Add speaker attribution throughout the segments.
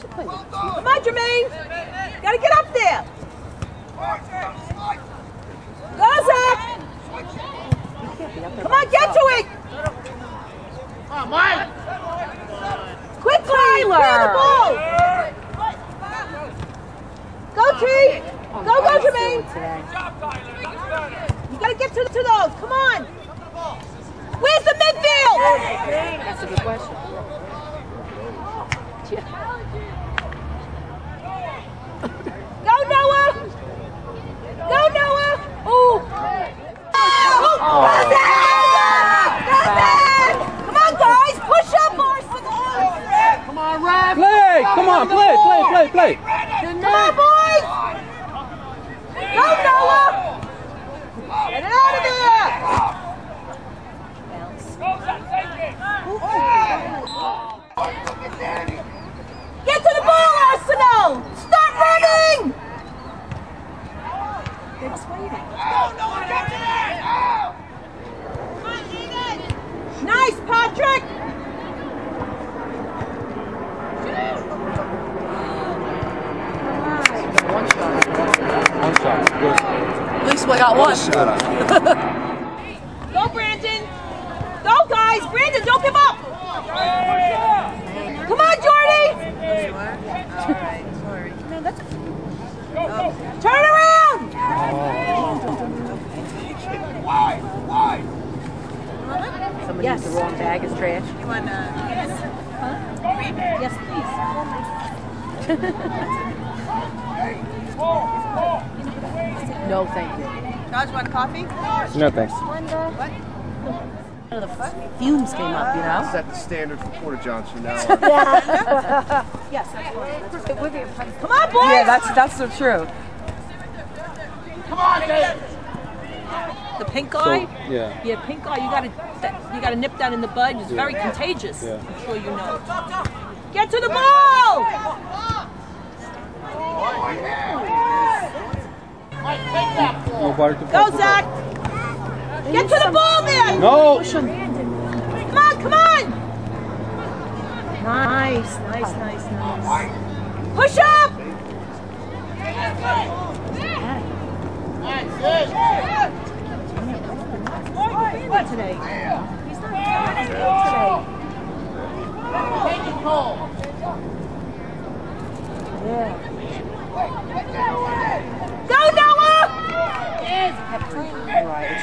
Speaker 1: Come on, Jermaine. Gotta get up there. Go, Zach. Come on, get to it.
Speaker 2: Come on, Mike.
Speaker 1: Quick, Tyler. the ball. Go, T. Oh, go, go, Jermaine. You gotta get to, to those. Come on. Where's the midfield?
Speaker 3: That's a good question.
Speaker 1: Go, Noah. Go, Noah. Ooh. Oh. Come on, guys. Push up, Arsenal.
Speaker 2: Come on, Ref.
Speaker 4: Play! Come on, play, play, play, play.
Speaker 1: Come on, boys. Go, Noah. Get it out of there. Get to the ball, Arsenal. Start running. Nice, Patrick.
Speaker 3: One shot.
Speaker 4: One shot. Good.
Speaker 3: At least we got one.
Speaker 1: Go, Brandon. Go, guys. Brandon, don't give up. Come on, Jordy.
Speaker 3: Alright, sorry.
Speaker 1: Turn around. Why?
Speaker 3: Somebody used the wrong bag as trash.
Speaker 5: You want to?
Speaker 1: Yes, please.
Speaker 3: No, thank you.
Speaker 5: Dodge want coffee?
Speaker 4: No thanks. What?
Speaker 3: The Fumes came up, you know?
Speaker 6: Set the standard for Porter Johnson now.
Speaker 1: Come on, boys.
Speaker 3: Yeah, that's that's so true.
Speaker 2: Come on, Dave.
Speaker 1: the pink
Speaker 4: So,
Speaker 1: eye.
Speaker 4: yeah.
Speaker 1: Yeah, pink eye. You gotta, you gotta nip that in the bud. It's very contagious.
Speaker 4: Yeah.
Speaker 1: I'm sure you know. Get to the ball.
Speaker 2: Mike, take that ball.
Speaker 4: Nobody to
Speaker 1: Go, Zach. Get to the ball, man.
Speaker 4: No!
Speaker 1: Come on, come on. Nice, nice, nice, nice. Push up. Today? He's not today.
Speaker 2: Take it, Cole.
Speaker 1: Go, Noah.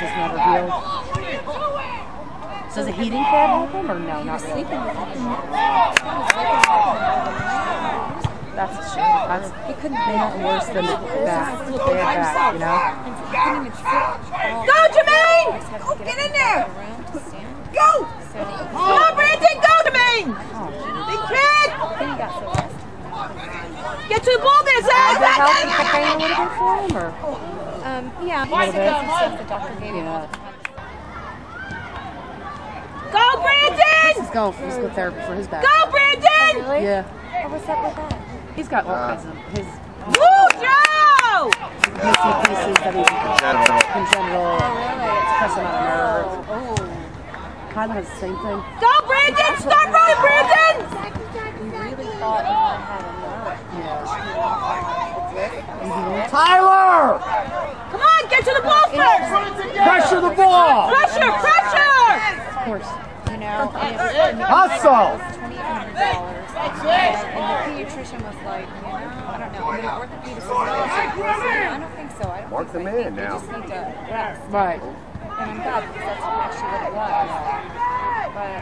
Speaker 3: Just never healed. So is a heating pad help him or no? Not really. That's a shame. That's, he couldn't be nothing worse than back, bad back, you know?
Speaker 1: Go, Jermaine. Go, get in there. Go. Come on, Brandon. Go, Jermaine. Big kid. Get to the ball there,
Speaker 3: Is that
Speaker 1: Zach.
Speaker 3: helping the pain a little bit for him or?
Speaker 7: Um, yeah,
Speaker 2: Mike,
Speaker 7: some
Speaker 2: down,
Speaker 7: stuff
Speaker 2: Mike.
Speaker 7: the doctor gave me.
Speaker 3: Yeah.
Speaker 1: Go, Brandon.
Speaker 3: He's going for physical therapy for his back.
Speaker 1: Go, Brandon.
Speaker 7: Really?
Speaker 3: Yeah.
Speaker 7: What was up with that?
Speaker 3: He's got all kinds his
Speaker 1: Woo, Joe.
Speaker 3: missing pieces that he's
Speaker 6: General.
Speaker 3: congenital
Speaker 7: Oh, really?
Speaker 3: pressing on a nerve. Kind of has the same thing.
Speaker 1: Go, Brandon. Start running, Brandon.
Speaker 7: We really thought he might have had a nerve.
Speaker 6: Tyler!
Speaker 1: Come on, get to the ball first.
Speaker 6: Pressure the ball!
Speaker 1: Pressure, pressure.
Speaker 3: Of course.
Speaker 7: You know, and it was, and it
Speaker 6: Hustle!
Speaker 7: was $2,800. And, and the pediatrician was like, you know, I don't know. And the orthopedist was like, I don't think so. I don't
Speaker 6: Mark
Speaker 7: think
Speaker 6: them
Speaker 7: so. I
Speaker 6: in
Speaker 7: think
Speaker 6: now.
Speaker 7: You just need to rest.
Speaker 3: Right.
Speaker 7: And I'm glad because that's actually what it was. But,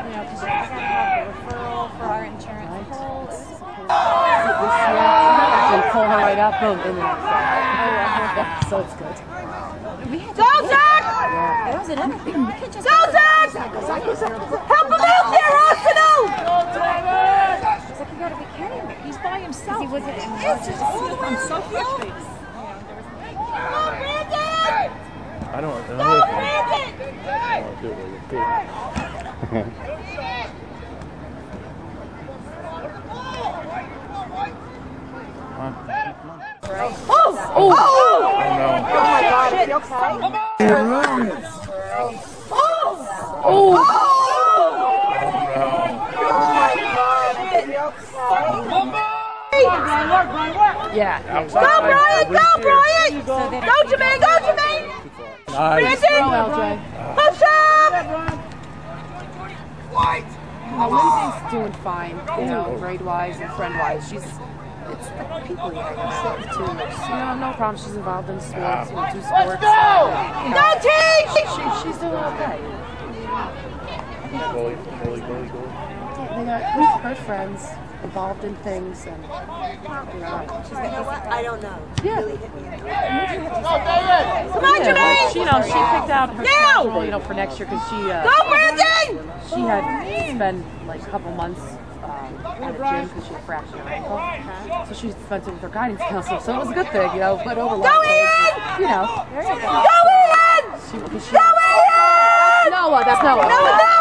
Speaker 7: you know, because I got to have the referral for our insurance. The whole, it was a whole
Speaker 3: And pull her right up, oh, boom, in there. So it's good.
Speaker 1: Go.
Speaker 7: That was.
Speaker 1: Help him out there, Arsenal.
Speaker 7: Like you gotta be kidding me.
Speaker 1: He's by himself.
Speaker 7: He wasn't in
Speaker 1: I'm so frustrated. Come on, Brandon.
Speaker 4: I don't
Speaker 1: Go,
Speaker 4: know.
Speaker 1: Brandon. Oh! Oh! Oh! Oh!
Speaker 3: Yeah. yeah.
Speaker 1: Go, Brian! Go, Brian! Go, Jermaine! Go, Jermaine!
Speaker 4: Nice.
Speaker 1: Brandon! Push up!
Speaker 3: Uh, Lindsay's doing fine, you know, grade wise and friend wise. She's it's the people you hang out too. You know, no problem. She's involved in sports, you know, two sports. You
Speaker 1: Go,
Speaker 3: know,
Speaker 1: team!
Speaker 3: she, she's doing okay.
Speaker 4: Goalie, goalie, goalie, goalie.
Speaker 3: They got her, her friends involved in things, and you know, she's
Speaker 5: You know what? I don't know.
Speaker 3: yeah.
Speaker 5: Really hit me.
Speaker 2: Go, David!
Speaker 1: Come on,
Speaker 3: Yeah, like,
Speaker 1: Jermaine!
Speaker 3: she, you know, she picked out her
Speaker 1: Now!
Speaker 3: schedule, you know, for next year because she uh,
Speaker 1: Go, Brandon!
Speaker 3: she had spent like a couple months um, at a gym because she had fractured her ankle. So she spent it with her guidance counselor. So it was a good thing, you know. But over
Speaker 1: Go
Speaker 3: long
Speaker 1: in!
Speaker 3: you know,
Speaker 1: Go, Ian!
Speaker 3: she, she
Speaker 1: Go, Ian!
Speaker 3: Noah, that's Noah.
Speaker 1: No,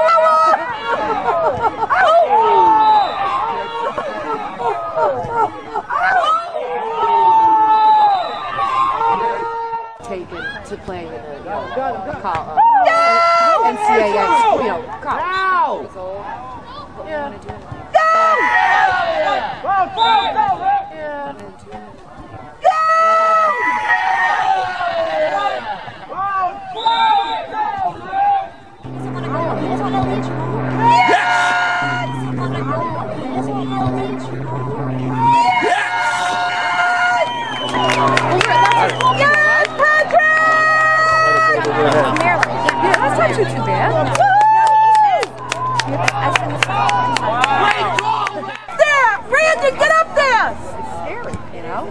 Speaker 1: There! Brandon, get up there!
Speaker 3: Scary, you know.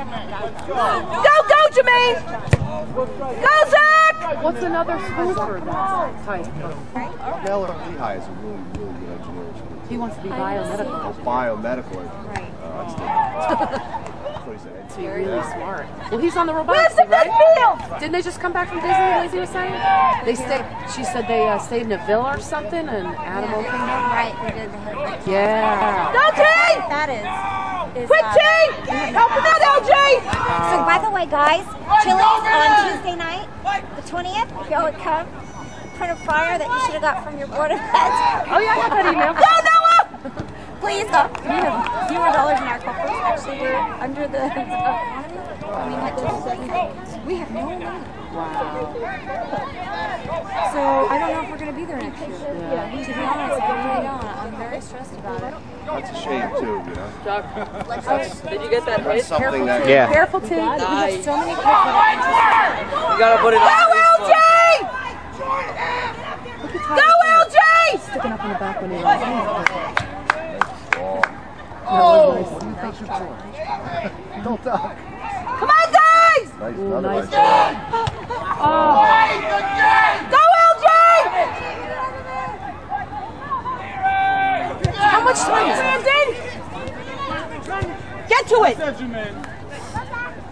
Speaker 1: Go, go, Jermaine! Go, Zach!
Speaker 3: What's another school for that type? of-
Speaker 6: Miller Lehigh is a really, really good engineering school.
Speaker 3: He wants to be biomedical.
Speaker 6: Oh, biomedical.
Speaker 7: Right.
Speaker 6: Uh, that's the, that's what he said.
Speaker 3: Really smart. Well, he's on the
Speaker 1: Where's
Speaker 3: robotics
Speaker 1: the
Speaker 3: right? Didn't they just come back from Disney? Lizzie was saying they stayed. She said they uh, stayed in a villa or something, and Animal Kingdom.
Speaker 7: Right, they did the whole
Speaker 3: Yeah.
Speaker 7: That is. is
Speaker 1: Quick,
Speaker 7: uh!
Speaker 1: Help him out, LJ!
Speaker 7: So by the way, guys, Chili's on Tuesday night, the 20th. If y'all would come, print a flyer that you should have got from your board of ed.
Speaker 3: Oh yeah, I got that email.
Speaker 1: Go, Noah!
Speaker 7: Please, uh, we have zero dollars in our coffers. Actually, we're under the. I mean, like, just, we have no money.
Speaker 3: Wow.
Speaker 7: So I don't know if we're going to be there next year. Yeah. To be honest, I really don't. I'm very stressed about it.
Speaker 6: That's a shame too, you know.
Speaker 8: Doc, Did you get that
Speaker 6: That's something that
Speaker 4: Yeah.
Speaker 3: Careful, T.
Speaker 7: We have so many kids that are interested.
Speaker 8: You gotta put it
Speaker 1: Go,
Speaker 8: on
Speaker 1: LJ! Go, LJ!
Speaker 3: Sticking up in the back when he runs. Oh!
Speaker 6: Don't talk.
Speaker 1: Come on, guys!
Speaker 6: Nice,
Speaker 3: Ooh,
Speaker 6: another
Speaker 3: nice
Speaker 6: nice. Oh.
Speaker 1: Go, LJ!
Speaker 3: How much time is it?
Speaker 1: Brandon! Get to it!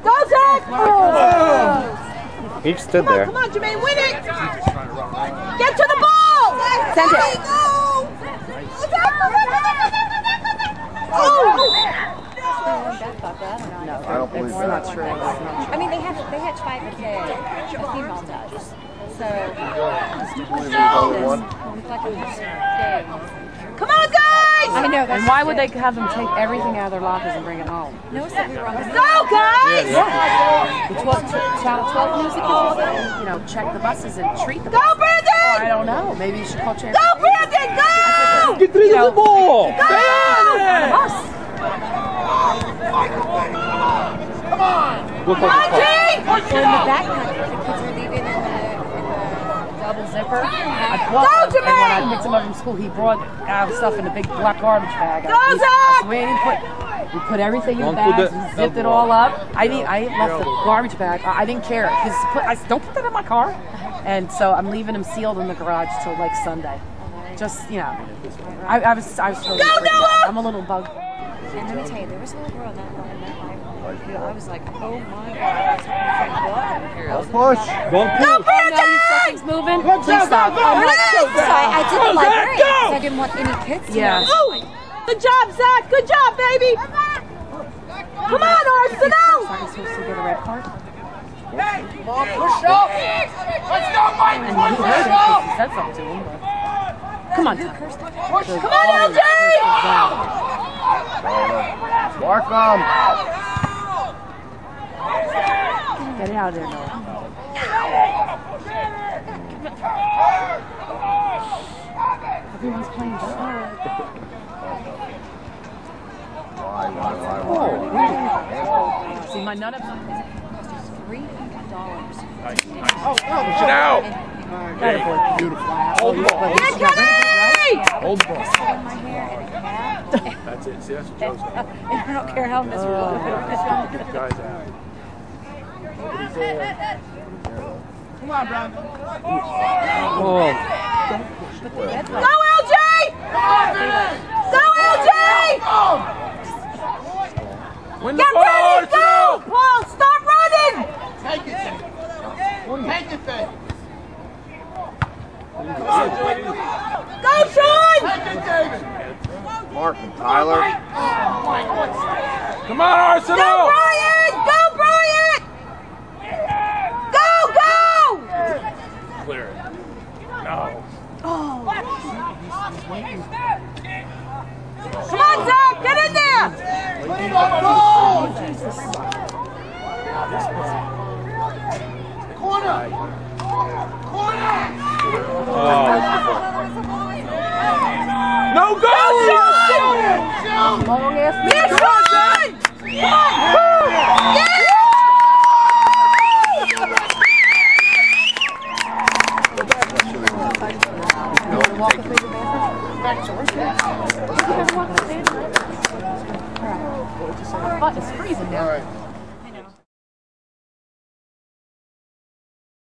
Speaker 1: Go, Zach! Oh.
Speaker 4: He stood
Speaker 1: Come on,
Speaker 4: there.
Speaker 1: come on, Jermaine, win it! Get to the ball!
Speaker 3: Send it.
Speaker 1: Oh!
Speaker 3: No,
Speaker 6: I don't believe
Speaker 3: it's
Speaker 6: that.
Speaker 3: not true. It's not true.
Speaker 7: I mean, they have they had five a day. The female does. So
Speaker 6: Believe there's only one.
Speaker 7: it's like a hundred days.
Speaker 1: Come on, guys!
Speaker 3: I know. And why would they have them take everything out of their lockers and bring it home?
Speaker 7: No, that we were on the
Speaker 1: Go, guys!
Speaker 3: The 12, t- Channel 12 music is all you know, check the buses and treat them.
Speaker 1: Go,
Speaker 3: buses.
Speaker 1: Brandon!
Speaker 3: I don't know. Maybe you should call Champion.
Speaker 1: Go, Brandon! Go!
Speaker 4: Get rid of the ball.
Speaker 3: The bus.
Speaker 4: Look
Speaker 1: Come
Speaker 4: like
Speaker 1: on,
Speaker 4: a
Speaker 1: team!
Speaker 7: So in the back country, the kids are leaving in the, in the
Speaker 3: Double zipper. I bought
Speaker 1: Go,
Speaker 3: him, and when I
Speaker 1: Jermaine!
Speaker 3: picked him up from school, he brought our stuff in a big black garbage bag. I-
Speaker 1: Go,
Speaker 3: we-
Speaker 1: Zach!
Speaker 3: so we didn't put, we put everything in
Speaker 4: Don't
Speaker 3: the
Speaker 4: put
Speaker 3: bags,
Speaker 4: that-
Speaker 3: we zipped it all up. I didn't, I left the garbage bag. I, I didn't care. Cause put, I said, don't put that in my car. And so I'm leaving him sealed in the garage till like Sunday. Just, you know, I, I was, I was really
Speaker 1: Go. Noah!
Speaker 3: I'm a little bug.
Speaker 7: And let me tell you, there was a little girl that line in that line. You know, I was like, oh my god, I was hoping for what?
Speaker 6: Push.
Speaker 4: Don't
Speaker 1: Go,
Speaker 4: push.
Speaker 1: Brandon!
Speaker 3: Something's moving. Please stop.
Speaker 7: I'm like, so I, I did the librarian because I didn't want any kids
Speaker 3: Yeah.
Speaker 1: Oh! Good job, Zach! Good job, baby! Come on, Arsenal!
Speaker 3: Are you supposed to get a red card?
Speaker 2: Come on, push up! Let's go, Mike!
Speaker 3: And he heard it he said something to him. Come on, Tyler.
Speaker 1: Come on, LJ!
Speaker 6: Mark them.
Speaker 3: Get it out of there, Noah. Everyone's playing ball.
Speaker 6: Why, why, why, why?
Speaker 3: Oh, See, my none of
Speaker 7: Three hundred dollars.
Speaker 4: Push it out.
Speaker 6: Beautiful.
Speaker 4: Hold the ball.
Speaker 1: Get Kenny!
Speaker 4: Hold the ball.
Speaker 7: In my hair and a hat.
Speaker 4: That's it. See, that's what Joe's doing.
Speaker 7: I don't care how miserable it is.
Speaker 4: Get guys out. Nobody's there.
Speaker 2: Uh, Come on, Brown.
Speaker 4: Oh.
Speaker 1: Go, LJ! Go, LJ!
Speaker 4: Win the
Speaker 1: Get
Speaker 4: ball,
Speaker 1: ready! Go! Paul, stop running!
Speaker 2: Take it, Dave. Take it, Dave.
Speaker 1: Go, Sean!
Speaker 2: Take it, David.
Speaker 6: Mark and Tyler.
Speaker 4: Oh, Come on,
Speaker 1: Go,
Speaker 4: Arsenal! long ass
Speaker 2: That's
Speaker 1: right! Yeah!